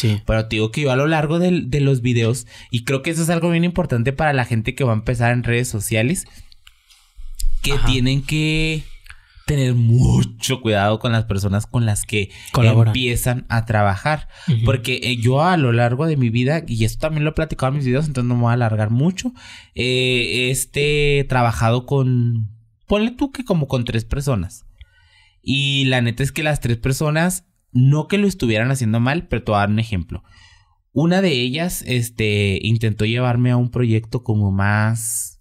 Sí. Pero te digo que yo a lo largo de, de los videos, y creo que eso es algo bien importante para la gente que va a empezar en redes sociales, que Ajá. tienen que tener mucho cuidado con las personas con las que Colaboran. empiezan a trabajar. Porque eh, yo a lo largo de mi vida, y esto también lo he platicado en mis videos, entonces no me voy a alargar mucho, eh, este trabajado con, ponle tú que como con tres personas. Y la neta es que las tres personas, no que lo estuvieran haciendo mal, pero te voy a dar un ejemplo. Una de ellas, este, intentó llevarme a un proyecto como más,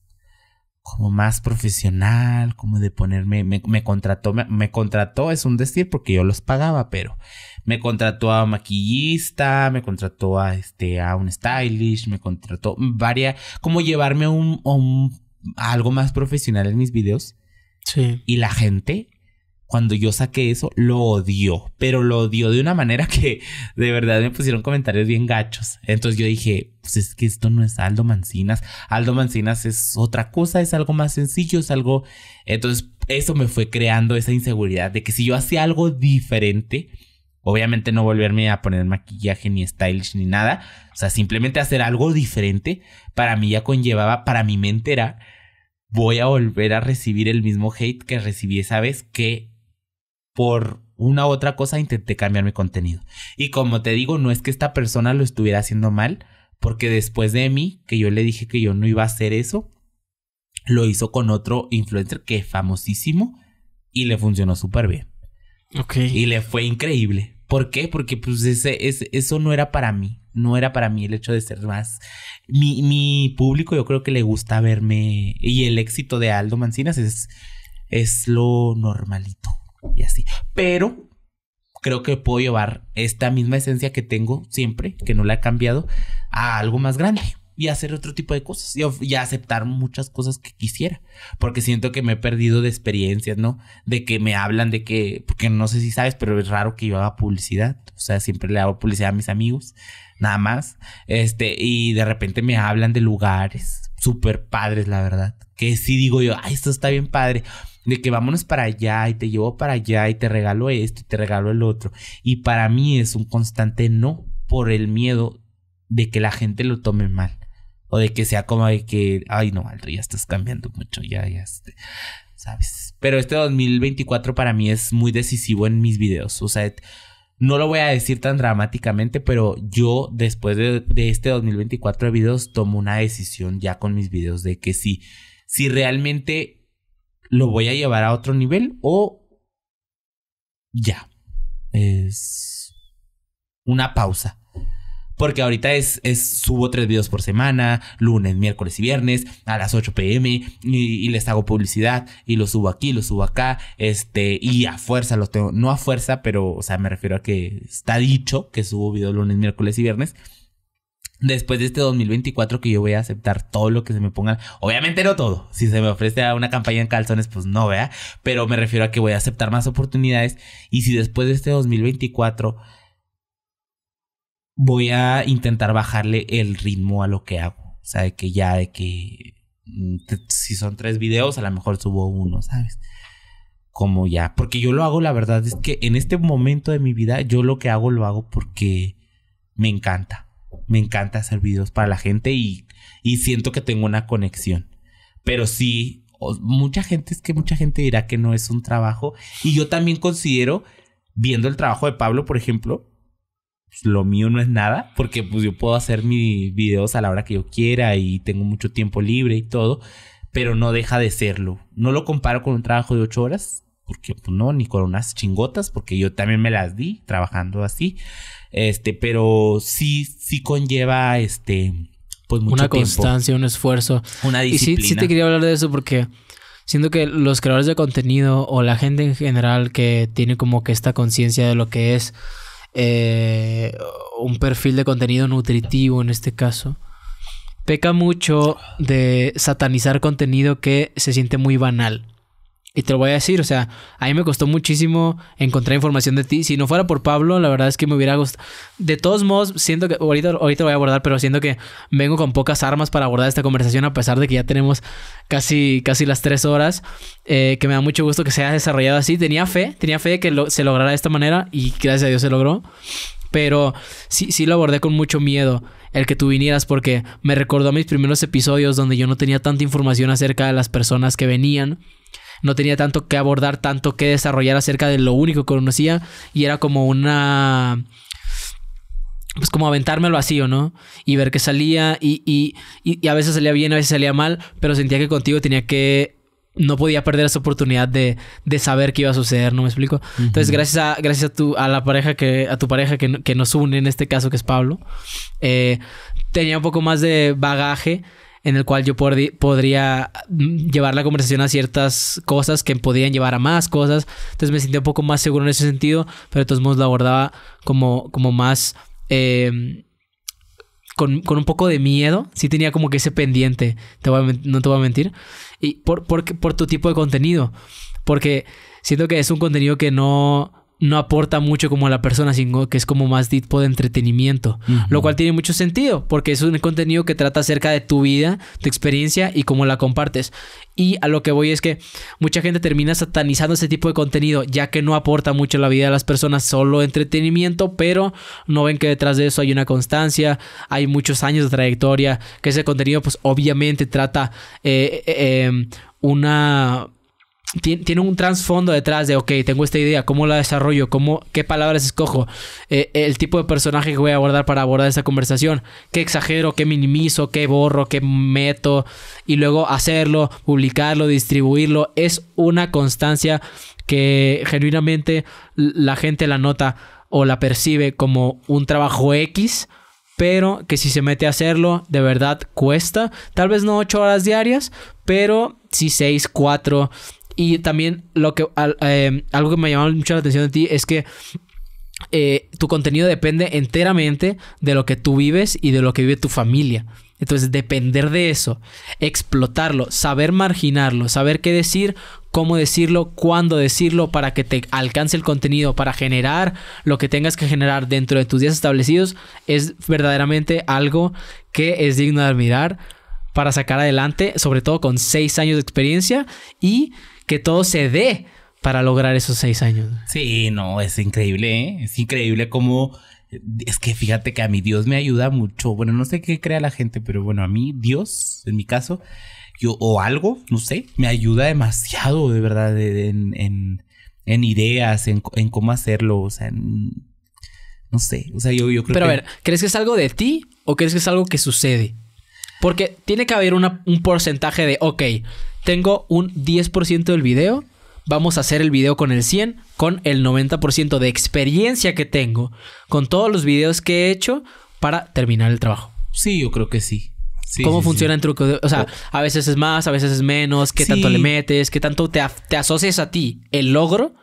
como más profesional, como de ponerme, me, me contrató, me, me contrató, es un decir porque yo los pagaba, pero me contrató a maquillista, me contrató a este, a un stylish, me contrató varias, como llevarme a un, a un- a algo más profesional en mis videos. Sí. Y la gente, cuando yo saqué eso, lo odió. Pero lo odió de una manera que de verdad me pusieron comentarios bien gachos. Entonces yo dije, pues es que esto no es Aldo Mancinas. Aldo Mancinas es otra cosa, es algo más sencillo, es algo... Entonces eso me fue creando esa inseguridad de que si yo hacía algo diferente, obviamente no volverme a poner maquillaje ni stylish ni nada. O sea, simplemente hacer algo diferente, para mí ya conllevaba, para mi mente era voy a volver a recibir el mismo hate que recibí esa vez que por una u otra cosa intenté cambiar mi contenido. Y como te digo, no es que esta persona lo estuviera haciendo mal, porque después de mí, que yo le dije que yo no iba a hacer eso, lo hizo con otro influencer que es famosísimo y le funcionó súper bien. Ok. Y le fue increíble. ¿Por qué? Porque pues ese, ese- eso no era para mí. No era para mí el hecho de ser más. Mi, mi público yo creo que le gusta verme. Y el éxito de Aldo Mancinas es, es lo normalito. Y así. Pero creo que puedo llevar esta misma esencia que tengo siempre, que no la he cambiado, a algo más grande. Y hacer otro tipo de cosas. Y, y aceptar muchas cosas que quisiera. Porque siento que me he perdido de experiencias, ¿no? de que me hablan de que, porque no sé si sabes, pero es raro que yo haga publicidad. O sea, siempre le hago publicidad a mis amigos, nada más. Este, y de repente me hablan de lugares súper padres, la verdad. Que sí digo yo, ay, esto está bien padre. De que vámonos para allá y te llevo para allá y te regalo esto y te regalo el otro. Y para mí es un constante no por el miedo de que la gente lo tome mal. O de que sea como de que, ay, no, Aldo, ya estás cambiando mucho, ya, ya. este, ¿sabes? Pero este 2024 para mí es muy decisivo en mis videos. O sea, no lo voy a decir tan dramáticamente, pero yo después de, de este 2024 de videos tomo una decisión ya con mis videos de que sí, si realmente lo voy a llevar a otro nivel o ya. Es una pausa. Porque ahorita es, es subo tres videos por semana, lunes, miércoles y viernes, a las 8 pm, y, y les hago publicidad, y lo subo aquí, lo subo acá, este, y a fuerza los tengo, no a fuerza, pero, o sea, me refiero a que está dicho que subo videos lunes, miércoles y viernes. Después de este 2024 que yo voy a aceptar todo lo que se me ponga, obviamente no todo, si se me ofrece una campaña en calzones, pues no, vea, pero me refiero a que voy a aceptar más oportunidades, y si después de este 2024 voy a intentar bajarle el ritmo a lo que hago. O sea, de que ya, de que mm, si son tres videos, a lo mejor subo uno, ¿sabes? Como ya, porque yo lo hago, la verdad es que en este momento de mi vida, yo lo que hago lo hago porque me encanta. Me encanta hacer videos para la gente y, y siento que tengo una conexión. Pero sí, mucha gente, es que mucha gente dirá que no es un trabajo. Y yo también considero, viendo el trabajo de Pablo, por ejemplo, pues, lo mío no es nada, porque pues yo puedo hacer mis videos a la hora que yo quiera y tengo mucho tiempo libre y todo, pero no deja de serlo. No lo comparo con un trabajo de ocho horas, porque pues no, ni con unas chingotas, porque yo también me las di trabajando así. Este, pero sí, sí conlleva este, pues mucho una tiempo, constancia, un esfuerzo. una Y sí, disciplina. sí te quería hablar de eso porque siento que los creadores de contenido o la gente en general que tiene como que esta conciencia de lo que es eh, un perfil de contenido nutritivo en este caso, peca mucho de satanizar contenido que se siente muy banal. Y te lo voy a decir, o sea, a mí me costó muchísimo encontrar información de ti. Si no fuera por Pablo, la verdad es que me hubiera gustado. De todos modos, siento que ahorita, ahorita voy a abordar, pero siento que vengo con pocas armas para abordar esta conversación, a pesar de que ya tenemos casi, casi las tres horas. eh, que me da mucho gusto que se haya desarrollado así. Tenía fe, tenía fe de que se lograra de esta manera y gracias a Dios se logró. Pero sí, sí lo abordé con mucho miedo el que tú vinieras porque me recordó a mis primeros episodios donde yo no tenía tanta información acerca de las personas que venían. No tenía tanto que abordar, tanto que desarrollar acerca de lo único que conocía. Y era como una pues como aventármelo así, ¿o no? Y ver que salía y, y, y, a veces salía bien, a veces salía mal, pero sentía que contigo tenía que... No podía perder esa oportunidad de, de saber qué iba a suceder, ¿no me explico? Entonces, gracias a, gracias a, tu, a la pareja que, a tu pareja que, que nos une en este caso, que es Pablo, eh, tenía un poco más de bagaje en el cual yo podría llevar la conversación a ciertas cosas que podían llevar a más cosas. Entonces me sentía un poco más seguro en ese sentido, pero de todos modos lo abordaba como, como más Em, con, un poco de miedo. Sí tenía como que ese pendiente, te no te voy a mentir. Y por, por, por tu tipo de contenido. Porque siento que es un contenido que no no aporta mucho como a la persona, sino que es como más tipo de entretenimiento. Lo cual tiene mucho sentido, porque es un contenido que trata acerca de tu vida, tu experiencia y cómo la compartes. Y a lo que voy es que mucha gente termina satanizando ese tipo de contenido, ya que no aporta mucho a la vida de las personas, solo entretenimiento, pero no ven que detrás de eso hay una constancia, hay muchos años de trayectoria, que ese contenido pues obviamente trata eh, eh, em, una tiene un trasfondo detrás de, ok, tengo esta idea, ¿cómo la desarrollo? ¿Cómo, ¿Qué palabras escojo? Eh, el tipo de personaje que voy a abordar para abordar esa conversación. ¿Qué exagero? ¿Qué minimizo? ¿Qué borro? ¿Qué meto? Y luego hacerlo, publicarlo, distribuirlo. Es una constancia que genuinamente la gente la nota o la percibe como un trabajo X pero que si se mete a hacerlo, de verdad cuesta. Tal vez no 8 horas diarias, pero sí 6, 4. Y también lo que eh, algo que me llamó mucho la atención de ti es que eh, tu contenido depende enteramente de lo que tú vives y de lo que vive tu familia. Entonces, depender de eso, explotarlo, saber marginarlo, saber qué decir, cómo decirlo, cuándo decirlo para que te alcance el contenido, para generar lo que tengas que generar dentro de tus días establecidos, es verdaderamente algo que es digno de admirar para sacar adelante, sobre todo con seis años de experiencia y que todo se dé para lograr esos seis años. Sí, no, es increíble, ¿eh? es increíble como... Es que fíjate que a mí Dios me ayuda mucho. Bueno, no sé qué crea la gente, pero bueno, a mí Dios, en mi caso, yo, o algo, no sé, me ayuda demasiado, de verdad, en, en, ideas, en, cómo hacerlo, o sea, no sé, o sea, yo, yo creo Pero a ver, ¿crees que es algo de ti o crees que es algo que sucede? Porque tiene que haber un porcentaje de, ok, tengo un 10% del video, vamos a hacer el video con el 100, con el 90% de experiencia que tengo, con todos los videos que he hecho para terminar el trabajo. Sí, yo creo que sí. ¿Cómo funciona el truco? o sea, a veces es más, a veces es menos, qué tanto le metes, qué tanto te, te asocias a ti el logro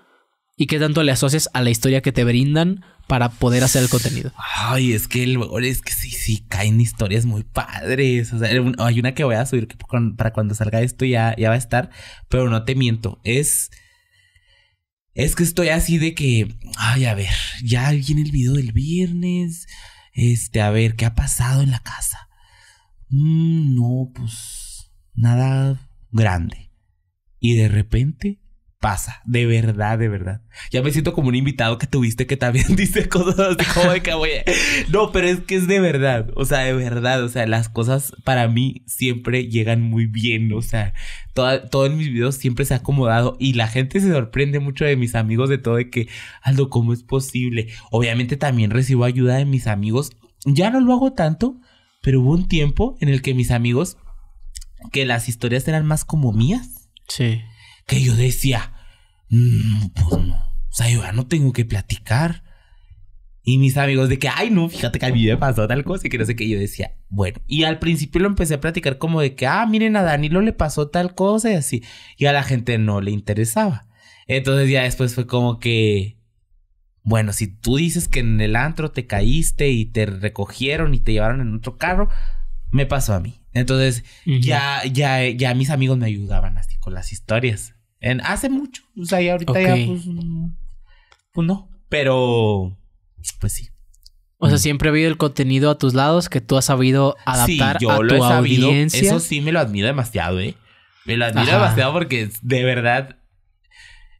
y qué tanto le asocias a la historia que te brindan para poder hacer el contenido. Ay, es que el es que sí, sí, caen historias muy padres. O sea, hay una que voy a subir que para cuando salga esto ya, ya va a estar, pero no te miento, es... Es que estoy así de que, ay, a ver, ya viene el video del viernes. Este, a ver, ¿qué ha pasado en la casa? Mm, no, pues nada grande. Y de repente pasa, de verdad, de verdad. Ya me siento como un invitado que tuviste que también dice cosas así como de que, oye, no, pero es que es de verdad, o sea, de verdad, o sea, las cosas para mí siempre llegan muy bien, o sea, todo en mis videos siempre se ha acomodado y la gente se sorprende mucho de mis amigos de todo de que, Aldo, ¿cómo es posible? Obviamente también recibo ayuda de mis amigos, ya no lo hago tanto, pero hubo un tiempo en el que mis amigos, que las historias eran más como mías. Sí. Que yo decía, Mm, pues no. O sea, yo ya no tengo que platicar. Y mis amigos de que, ay, no, fíjate que a mí me pasó tal cosa y que no sé qué. Yo decía, bueno. Y al principio lo empecé a platicar como de que, ah, miren, a Danilo le pasó tal cosa y así. Y a la gente no le interesaba. Entonces ya después fue como que, bueno, si tú dices que en el antro te caíste y te recogieron y te llevaron en otro carro, me pasó a mí. Entonces ya, ya, ya mis amigos me ayudaban así con las historias. En, hace mucho. O sea, y ahorita ya, pues, pues no. Pero, pues sí. O sea, mm. siempre ha habido el contenido a tus lados que tú has sabido adaptar a tu audiencia. Eso sí me lo admiro demasiado, ¿eh? Me lo admiro demasiado porque de verdad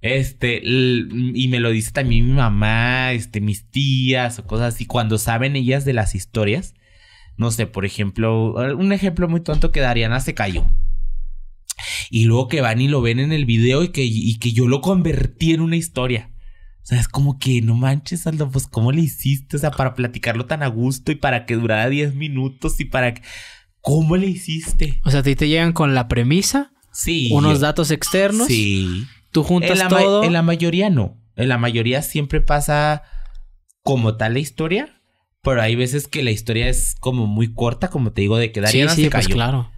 Este, y me lo dice también mi mamá, este, mis tías o cosas así, cuando saben ellas de las historias. No sé, por ejemplo, un ejemplo muy tonto que Dariana se cayó. Y luego que van y lo ven en el video y que, y que yo lo convertí en una historia. O sea, es como que no manches, Aldo, pues ¿cómo le hiciste? O sea, para platicarlo tan a gusto y para que durara 10 minutos y para que... ¿Cómo le hiciste? O sea, a ti te llegan con la premisa. Sí. Unos datos externos. Sí. Tú juntas en todo. En la mayoría no. En la mayoría siempre pasa como tal la historia. Pero hay veces que la historia es como muy corta, como te digo, de que Dariana sí, sí, se pues cayó.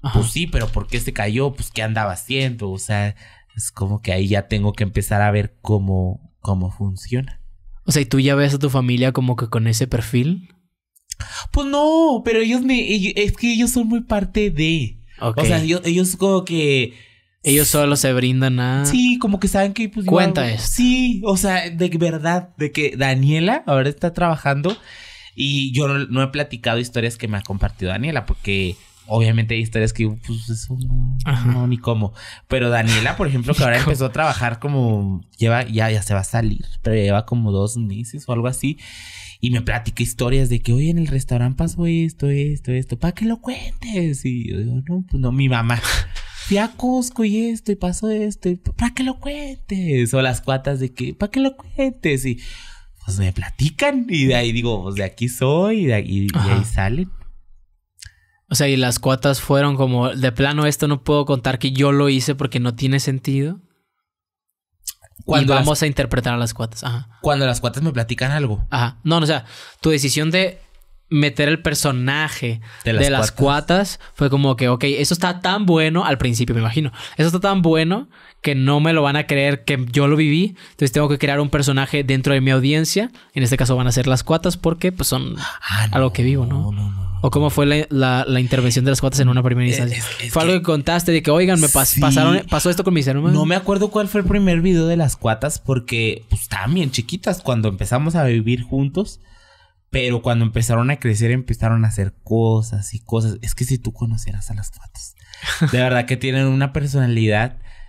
Pues sí, pero ¿por qué se cayó? Pues ¿qué andaba haciendo? O sea, es como que ahí ya tengo que empezar a ver cómo, cómo funciona. O sea, ¿y tú ya ves a tu familia como que con ese perfil? Pues no, pero ellos me... es que ellos son muy parte de... O sea, ellos, ellos como que... Ellos solo se brindan a... Sí, como que saben que... Pues, Cuenta esto. Sí, o sea, de verdad, de que Daniela ahora está trabajando y yo no, no he platicado historias que me ha compartido Daniela porque obviamente hay historias que pues eso no, no, ni cómo. Pero Daniela, por ejemplo, que ahora empezó a trabajar como lleva, ya, ya se va a salir, pero lleva como dos meses o algo así. Y me platica historias de que, oye, en el restaurante pasó esto, esto, esto, para que lo cuentes. Y yo digo, no, pues no, mi mamá. Fui a Costco y esto, y pasó esto, para que lo cuentes. O las cuatas de que, para que lo cuentes. Y pues me platican. Y de ahí digo, pues de aquí soy, y de ahí, y ahí salen. O sea, y las cuotas fueron como, de plano, esto no puedo contar que yo lo hice porque no tiene sentido. Cuando y vamos a interpretar a las cuotas. Ajá. Cuando las cuotas me platican algo. Ajá. No, no, o sea, tu decisión de meter el personaje de las, de las cuatas. fue como que, ok, eso está tan bueno, al principio me imagino, eso está tan bueno que no me lo van a creer que yo lo viví, entonces tengo que crear un personaje dentro de mi audiencia, en este caso van a ser las cuatas porque pues son ah, algo que vivo, ¿no? no, no ¿O cómo fue la, la, la, intervención de las cuotas en una primera instancia? fue algo que contaste de que, oigan, me pasaron, pasó esto con mis hermanos. No me acuerdo cuál fue el primer video de las cuatas porque pues, estaban bien chiquitas cuando empezamos a vivir juntos. Pero cuando empezaron a crecer, empezaron a hacer cosas y cosas. Es que si tú conoceras a las cuatas, de verdad que tienen una personalidad